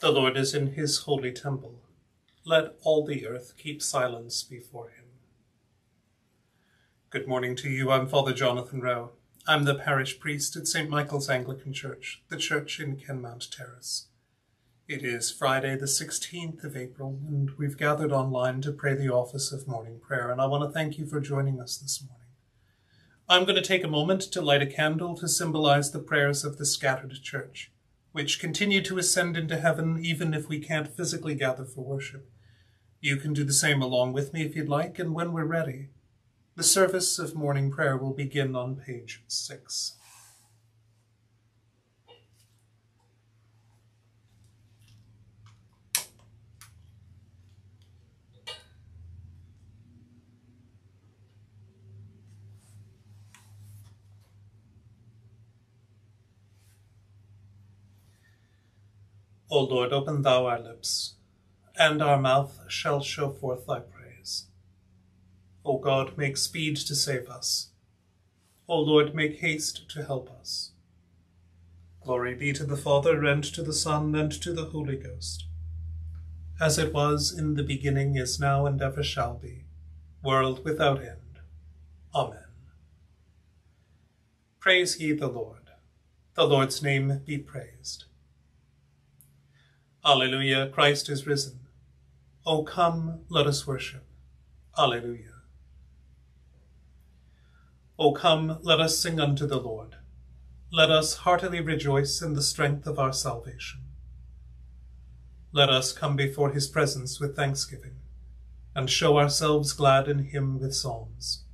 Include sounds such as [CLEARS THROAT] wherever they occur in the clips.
The Lord is in his holy temple. Let all the earth keep silence before him. Good morning to you. I'm Father Jonathan Rowe. I'm the parish priest at St. Michael's Anglican Church, the church in Kenmount Terrace. It is Friday, the 16th of April, and we've gathered online to pray the office of morning prayer, and I want to thank you for joining us this morning. I'm going to take a moment to light a candle to symbolize the prayers of the scattered church which continue to ascend into heaven even if we can't physically gather for worship. You can do the same along with me if you'd like, and when we're ready, the service of morning prayer will begin on page six. O Lord, open thou our lips, and our mouth shall show forth thy praise. O God, make speed to save us. O Lord, make haste to help us. Glory be to the Father, and to the Son, and to the Holy Ghost, as it was in the beginning, is now, and ever shall be, world without end. Amen. Praise ye the Lord. The Lord's name be praised. Alleluia, Christ is risen. O come, let us worship. Alleluia. O come, let us sing unto the Lord. Let us heartily rejoice in the strength of our salvation. Let us come before his presence with thanksgiving, and show ourselves glad in him with psalms.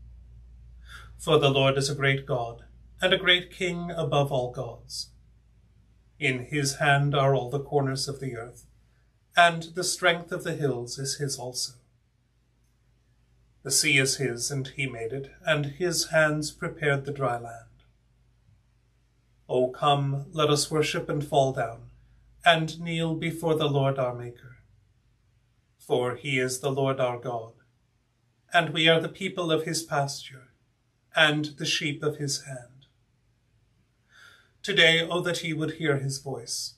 For the Lord is a great God, and a great King above all gods. In his hand are all the corners of the earth, and the strength of the hills is his also. The sea is his, and he made it, and his hands prepared the dry land. O come, let us worship and fall down, and kneel before the Lord our Maker. For he is the Lord our God, and we are the people of his pasture, and the sheep of his hand. Today, O oh, that ye would hear his voice.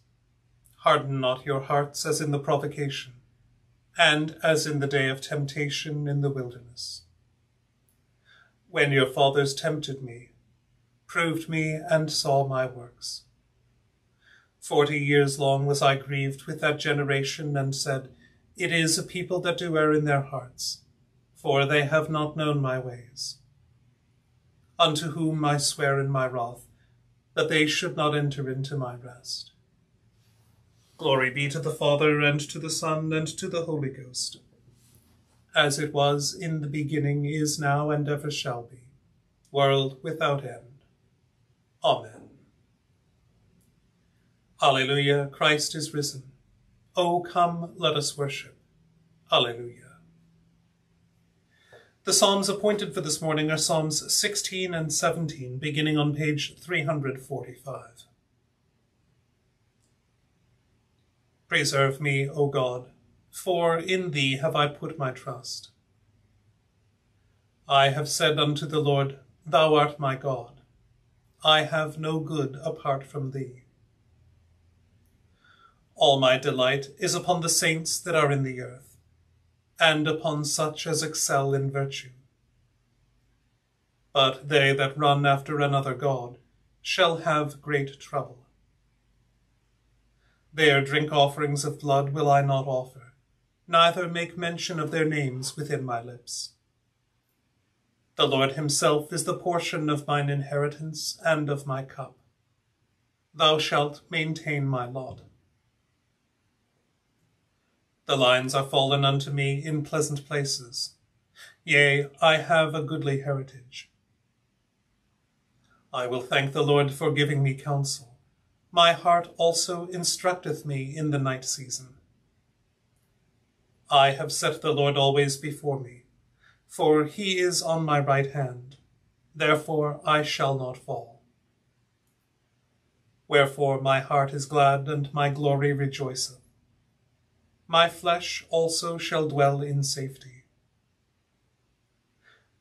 Harden not your hearts as in the provocation, and as in the day of temptation in the wilderness. When your fathers tempted me, proved me, and saw my works. Forty years long was I grieved with that generation, and said, It is a people that do err in their hearts, for they have not known my ways. Unto whom I swear in my wrath, that they should not enter into my rest. Glory be to the Father, and to the Son, and to the Holy Ghost, as it was in the beginning, is now, and ever shall be, world without end. Amen. Alleluia, Christ is risen. O come, let us worship. Alleluia. The Psalms appointed for this morning are Psalms 16 and 17, beginning on page 345. Preserve me, O God, for in thee have I put my trust. I have said unto the Lord, Thou art my God. I have no good apart from thee. All my delight is upon the saints that are in the earth and upon such as excel in virtue. But they that run after another God shall have great trouble. Their drink offerings of blood will I not offer, neither make mention of their names within my lips. The Lord himself is the portion of mine inheritance and of my cup. Thou shalt maintain my lot. The lines are fallen unto me in pleasant places. Yea, I have a goodly heritage. I will thank the Lord for giving me counsel. My heart also instructeth me in the night season. I have set the Lord always before me, for he is on my right hand. Therefore I shall not fall. Wherefore my heart is glad, and my glory rejoiceth my flesh also shall dwell in safety.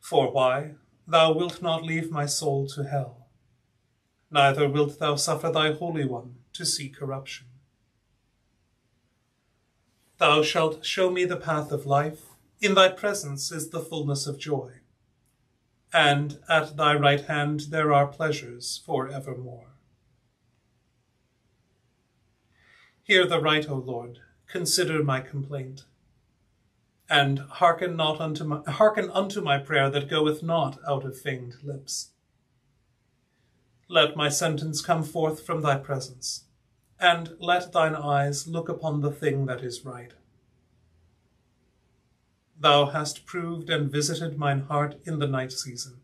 For why? Thou wilt not leave my soul to hell, neither wilt thou suffer thy Holy One to see corruption. Thou shalt show me the path of life. In thy presence is the fullness of joy. And at thy right hand there are pleasures for evermore. Hear the right, O Lord, consider my complaint. And hearken not unto my hearken unto my prayer that goeth not out of feigned lips. Let my sentence come forth from thy presence and let thine eyes look upon the thing that is right. Thou hast proved and visited mine heart in the night season.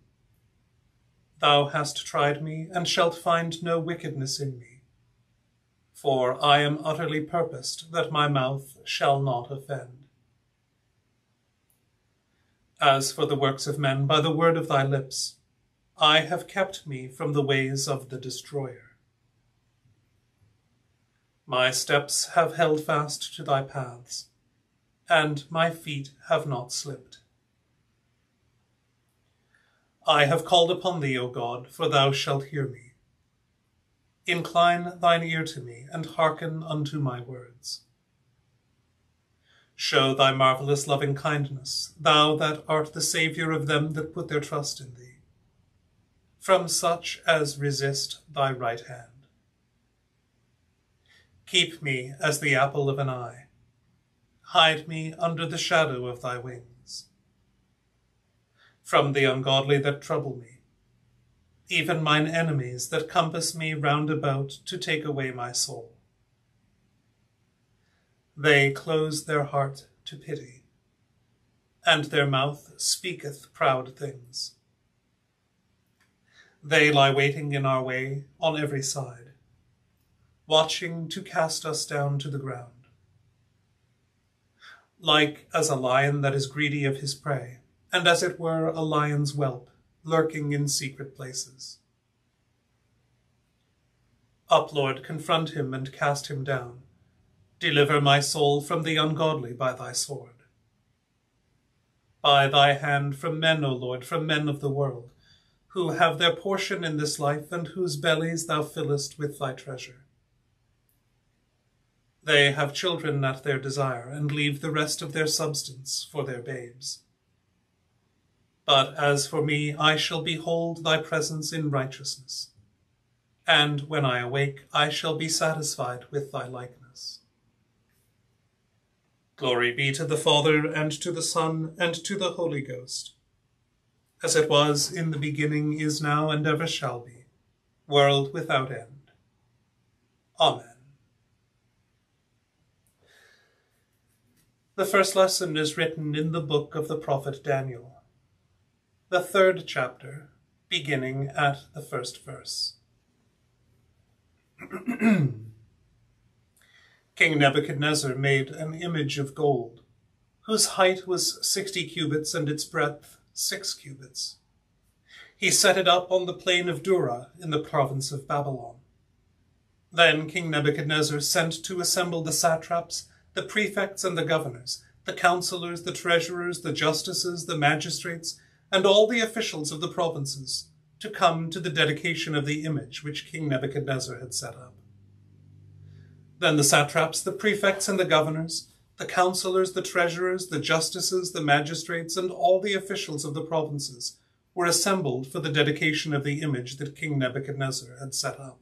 Thou hast tried me, and shalt find no wickedness in me. For I am utterly purposed that my mouth shall not offend. As for the works of men, by the word of thy lips, I have kept me from the ways of the destroyer. My steps have held fast to thy paths, and my feet have not slipped. I have called upon thee, O God, for thou shalt hear me. Incline thine ear to me, and hearken unto my words. Show thy marvellous loving kindness, thou that art the Saviour of them that put their trust in thee, from such as resist thy right hand. Keep me as the apple of an eye. Hide me under the shadow of thy wings. From the ungodly that trouble me, even mine enemies that compass me round about to take away my soul. They close their heart to pity, and their mouth speaketh proud things. They lie waiting in our way on every side watching to cast us down to the ground. Like as a lion that is greedy of his prey, and as it were a lion's whelp, lurking in secret places. Up, Lord, confront him and cast him down. Deliver my soul from the ungodly by thy sword. By thy hand from men, O Lord, from men of the world, who have their portion in this life, and whose bellies thou fillest with thy treasure. They have children at their desire, and leave the rest of their substance for their babes. But as for me, I shall behold thy presence in righteousness, and when I awake, I shall be satisfied with thy likeness. Glory be to the Father, and to the Son, and to the Holy Ghost, as it was in the beginning, is now, and ever shall be, world without end. Amen. The first lesson is written in the book of the prophet Daniel, the third chapter, beginning at the first verse. [CLEARS THROAT] King Nebuchadnezzar made an image of gold, whose height was sixty cubits and its breadth six cubits. He set it up on the plain of Dura in the province of Babylon. Then King Nebuchadnezzar sent to assemble the satraps the prefects and the governors, the councillors, the treasurers, the justices, the magistrates, and all the officials of the provinces, to come to the dedication of the image which King Nebuchadnezzar had set up. Then the satraps, the prefects, and the governors, the councillors, the treasurers, the justices, the magistrates, and all the officials of the provinces were assembled for the dedication of the image that King Nebuchadnezzar had set up.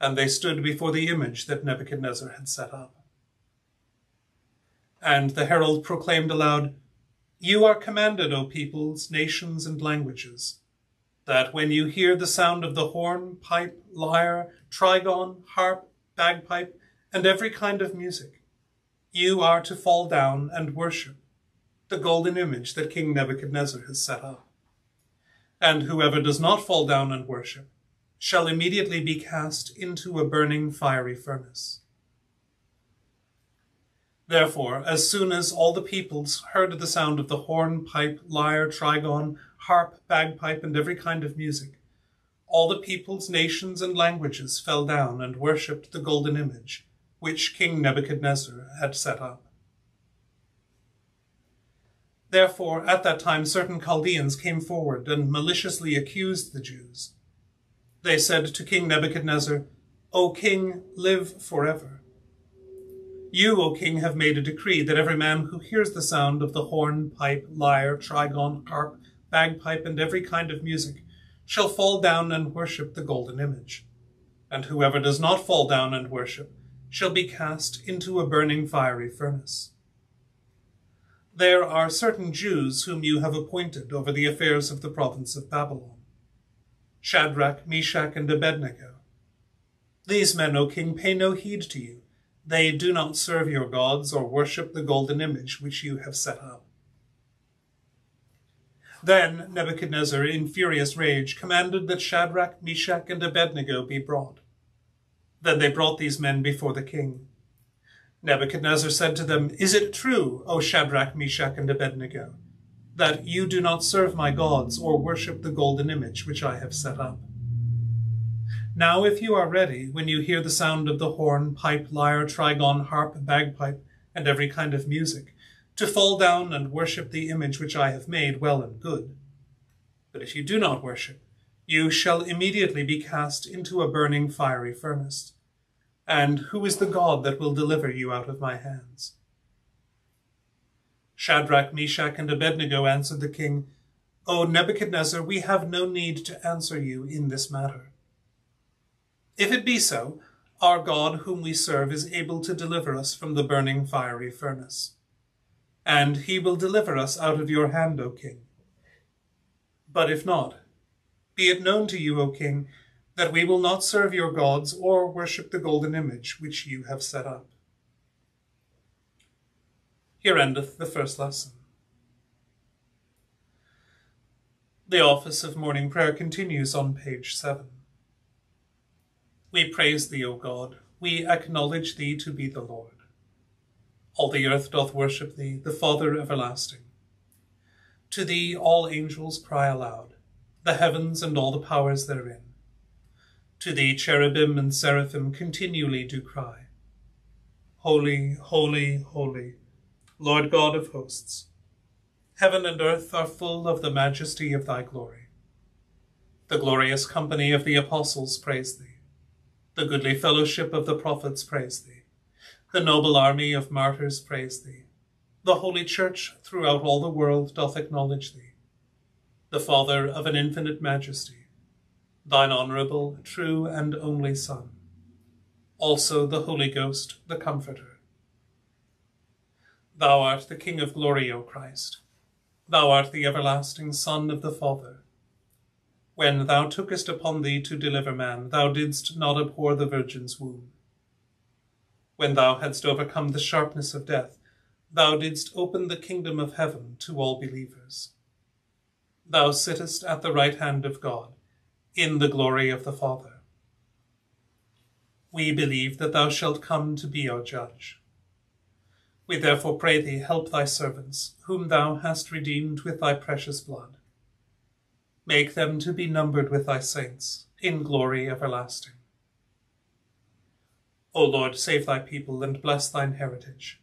And they stood before the image that Nebuchadnezzar had set up. And the herald proclaimed aloud, You are commanded, O peoples, nations, and languages, that when you hear the sound of the horn, pipe, lyre, trigon, harp, bagpipe, and every kind of music, you are to fall down and worship the golden image that King Nebuchadnezzar has set up. And whoever does not fall down and worship shall immediately be cast into a burning fiery furnace. Therefore, as soon as all the peoples heard the sound of the horn, pipe, lyre, trigon, harp, bagpipe, and every kind of music, all the peoples, nations, and languages fell down and worshipped the golden image which King Nebuchadnezzar had set up. Therefore, at that time, certain Chaldeans came forward and maliciously accused the Jews. They said to King Nebuchadnezzar, O king, live forever. You, O king, have made a decree that every man who hears the sound of the horn, pipe, lyre, trigon, harp, bagpipe, and every kind of music shall fall down and worship the golden image. And whoever does not fall down and worship shall be cast into a burning fiery furnace. There are certain Jews whom you have appointed over the affairs of the province of Babylon Shadrach, Meshach, and Abednego. These men, O king, pay no heed to you. They do not serve your gods or worship the golden image which you have set up. Then Nebuchadnezzar, in furious rage, commanded that Shadrach, Meshach, and Abednego be brought. Then they brought these men before the king. Nebuchadnezzar said to them, Is it true, O Shadrach, Meshach, and Abednego, that you do not serve my gods or worship the golden image which I have set up? Now, if you are ready, when you hear the sound of the horn, pipe, lyre, trigon, harp, bagpipe, and every kind of music, to fall down and worship the image which I have made, well and good. But if you do not worship, you shall immediately be cast into a burning fiery furnace. And who is the God that will deliver you out of my hands? Shadrach, Meshach, and Abednego answered the king, O Nebuchadnezzar, we have no need to answer you in this matter. If it be so, our God whom we serve is able to deliver us from the burning fiery furnace. And he will deliver us out of your hand, O king. But if not, be it known to you, O king, that we will not serve your gods or worship the golden image which you have set up. Here endeth the first lesson. The office of morning prayer continues on page 7. We praise thee, O God, we acknowledge thee to be the Lord. All the earth doth worship thee, the Father everlasting. To thee all angels cry aloud, the heavens and all the powers therein. To thee cherubim and seraphim continually do cry, Holy, holy, holy, Lord God of hosts. Heaven and earth are full of the majesty of thy glory. The glorious company of the apostles praise thee. The goodly fellowship of the prophets praise thee. The noble army of martyrs praise thee. The holy church throughout all the world doth acknowledge thee. The Father of an infinite majesty, thine honourable, true, and only Son. Also the Holy Ghost, the Comforter. Thou art the King of glory, O Christ. Thou art the everlasting Son of the Father. When thou tookest upon thee to deliver man, thou didst not abhor the Virgin's womb when thou hadst overcome the sharpness of death, thou didst open the kingdom of heaven to all believers. Thou sittest at the right hand of God, in the glory of the Father. We believe that thou shalt come to be our judge. We therefore pray thee, help thy servants, whom thou hast redeemed with thy precious blood. Make them to be numbered with thy saints, in glory everlasting. O Lord, save thy people and bless thine heritage.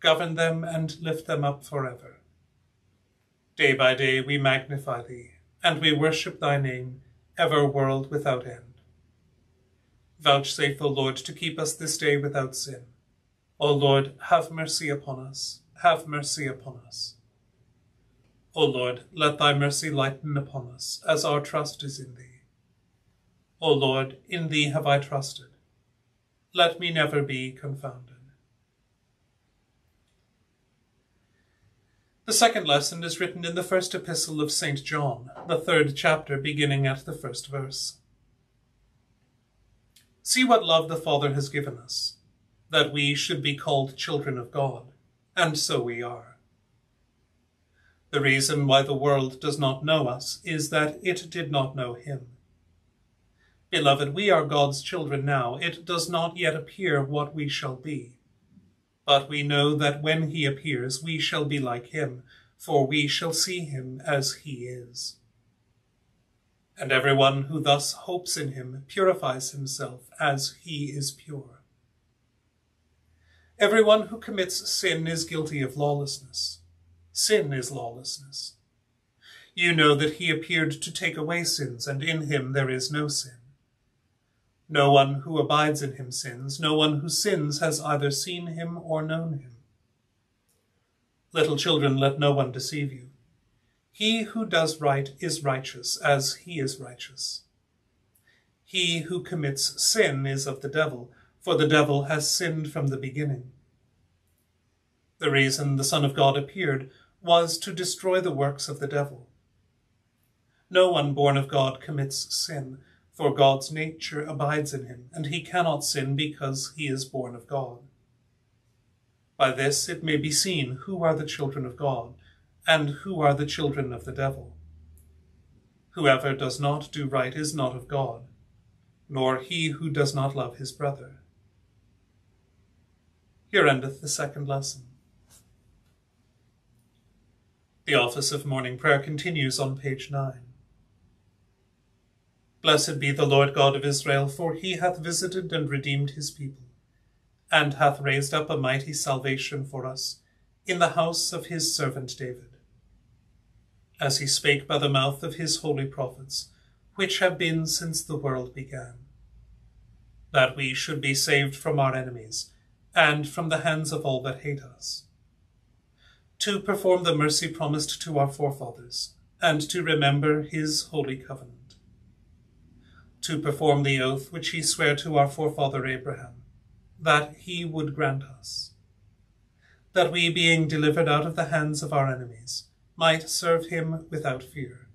Govern them and lift them up forever. Day by day we magnify thee, and we worship thy name, ever world without end. Vouchsafe, O Lord, to keep us this day without sin. O Lord, have mercy upon us, have mercy upon us. O Lord, let thy mercy lighten upon us, as our trust is in thee. O Lord, in thee have I trusted let me never be confounded. The second lesson is written in the first epistle of St. John, the third chapter, beginning at the first verse. See what love the Father has given us, that we should be called children of God, and so we are. The reason why the world does not know us is that it did not know him. Beloved, we are God's children now. It does not yet appear what we shall be. But we know that when he appears, we shall be like him, for we shall see him as he is. And everyone who thus hopes in him purifies himself as he is pure. Everyone who commits sin is guilty of lawlessness. Sin is lawlessness. You know that he appeared to take away sins, and in him there is no sin. No one who abides in him sins. No one who sins has either seen him or known him. Little children, let no one deceive you. He who does right is righteous, as he is righteous. He who commits sin is of the devil, for the devil has sinned from the beginning. The reason the Son of God appeared was to destroy the works of the devil. No one born of God commits sin, for God's nature abides in him, and he cannot sin because he is born of God. By this it may be seen who are the children of God, and who are the children of the devil. Whoever does not do right is not of God, nor he who does not love his brother. Here endeth the second lesson. The office of morning prayer continues on page 9. Blessed be the Lord God of Israel, for he hath visited and redeemed his people, and hath raised up a mighty salvation for us in the house of his servant David. As he spake by the mouth of his holy prophets, which have been since the world began, that we should be saved from our enemies, and from the hands of all that hate us to perform the mercy promised to our forefathers, and to remember his holy covenant, to perform the oath which he sware to our forefather Abraham, that he would grant us, that we, being delivered out of the hands of our enemies, might serve him without fear,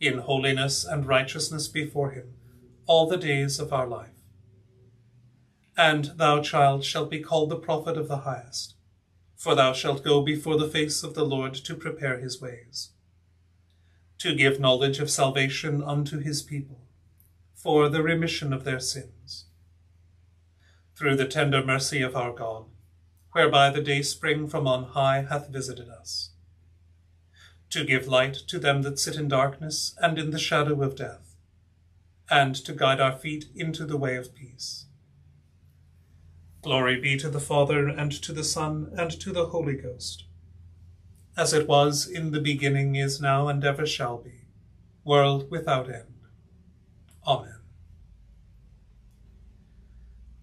in holiness and righteousness before him all the days of our life. And thou, child, shalt be called the prophet of the highest for thou shalt go before the face of the Lord to prepare his ways, to give knowledge of salvation unto his people, for the remission of their sins. Through the tender mercy of our God, whereby the day spring from on high hath visited us, to give light to them that sit in darkness and in the shadow of death, and to guide our feet into the way of peace. Glory be to the Father, and to the Son, and to the Holy Ghost, as it was in the beginning, is now, and ever shall be, world without end. Amen.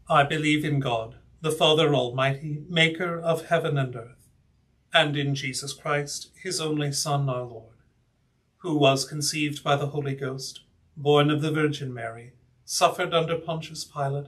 I believe in God, the Father Almighty, maker of heaven and earth, and in Jesus Christ, his only Son, our Lord, who was conceived by the Holy Ghost, born of the Virgin Mary, suffered under Pontius Pilate,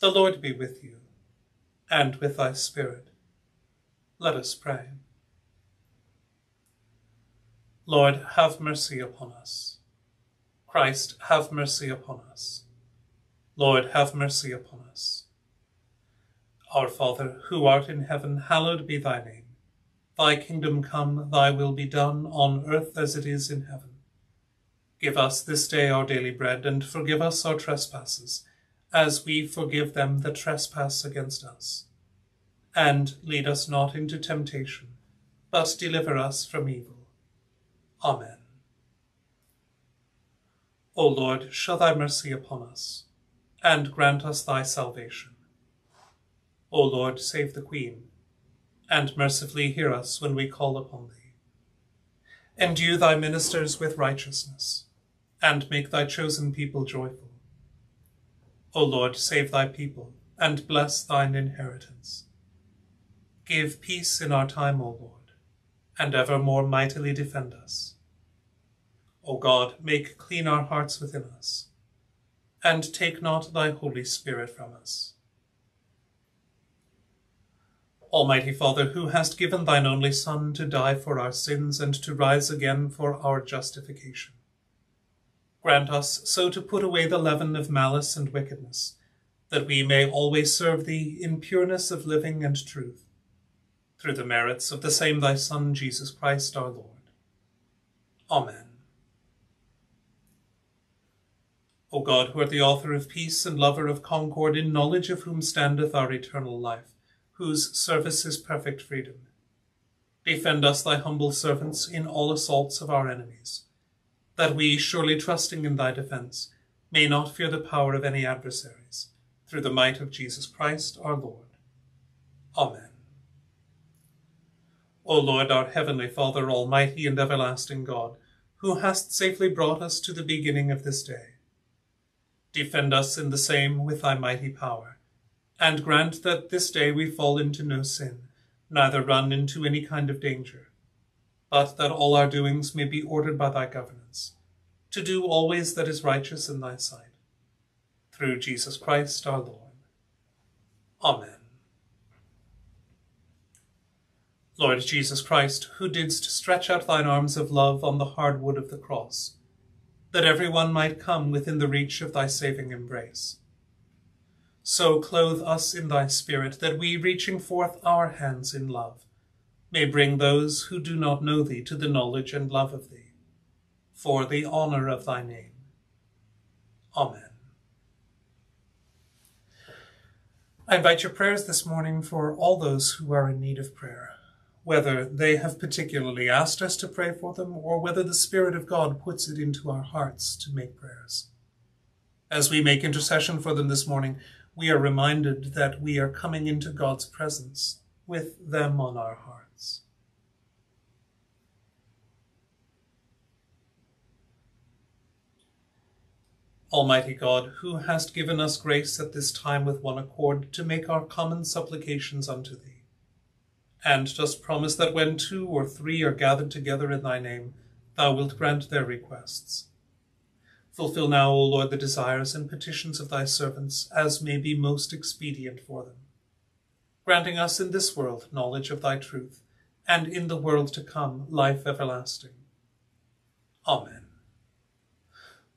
The Lord be with you, and with thy spirit. Let us pray. Lord, have mercy upon us. Christ, have mercy upon us. Lord, have mercy upon us. Our Father, who art in heaven, hallowed be thy name. Thy kingdom come, thy will be done, on earth as it is in heaven. Give us this day our daily bread, and forgive us our trespasses as we forgive them that trespass against us. And lead us not into temptation, but deliver us from evil. Amen. O Lord, show thy mercy upon us, and grant us thy salvation. O Lord, save the Queen, and mercifully hear us when we call upon thee. Endue thy ministers with righteousness, and make thy chosen people joyful. O Lord, save thy people, and bless thine inheritance. Give peace in our time, O Lord, and evermore mightily defend us. O God, make clean our hearts within us, and take not thy Holy Spirit from us. Almighty Father, who hast given thine only Son to die for our sins and to rise again for our justification, Grant us so to put away the leaven of malice and wickedness, that we may always serve thee in pureness of living and truth, through the merits of the same thy Son, Jesus Christ our Lord. Amen. O God, who art the author of peace and lover of concord, in knowledge of whom standeth our eternal life, whose service is perfect freedom, defend us, thy humble servants, in all assaults of our enemies, that we, surely trusting in thy defence, may not fear the power of any adversaries, through the might of Jesus Christ our Lord. Amen. O Lord, our heavenly Father, almighty and everlasting God, who hast safely brought us to the beginning of this day, defend us in the same with thy mighty power, and grant that this day we fall into no sin, neither run into any kind of danger, but that all our doings may be ordered by thy governance, to do always that is righteous in thy sight. Through Jesus Christ our Lord. Amen. Lord Jesus Christ, who didst stretch out thine arms of love on the hard wood of the cross, that every one might come within the reach of thy saving embrace. So clothe us in thy Spirit, that we, reaching forth our hands in love, may bring those who do not know thee to the knowledge and love of thee, for the honour of thy name. Amen. I invite your prayers this morning for all those who are in need of prayer whether they have particularly asked us to pray for them or whether the Spirit of God puts it into our hearts to make prayers. As we make intercession for them this morning, we are reminded that we are coming into God's presence with them on our hearts. Almighty God, who hast given us grace at this time with one accord to make our common supplications unto thee, and dost promise that when two or three are gathered together in thy name, thou wilt grant their requests. Fulfill now, O Lord, the desires and petitions of thy servants, as may be most expedient for them, granting us in this world knowledge of thy truth, and in the world to come life everlasting. Amen.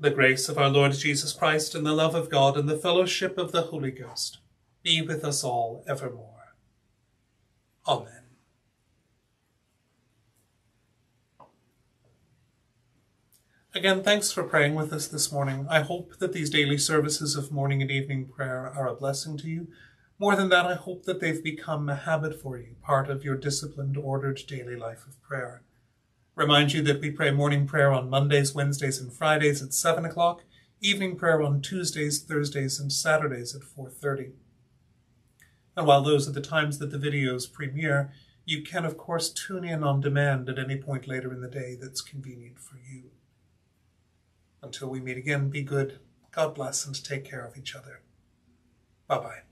The grace of our Lord Jesus Christ, and the love of God, and the fellowship of the Holy Ghost be with us all evermore. Amen. Again, thanks for praying with us this morning. I hope that these daily services of morning and evening prayer are a blessing to you. More than that, I hope that they've become a habit for you, part of your disciplined, ordered daily life of prayer. Remind you that we pray morning prayer on Mondays, Wednesdays, and Fridays at 7 o'clock, evening prayer on Tuesdays, Thursdays, and Saturdays at 4.30. And while those are the times that the videos premiere, you can of course tune in on demand at any point later in the day that's convenient for you. Until we meet again, be good, God bless, and take care of each other. Bye bye.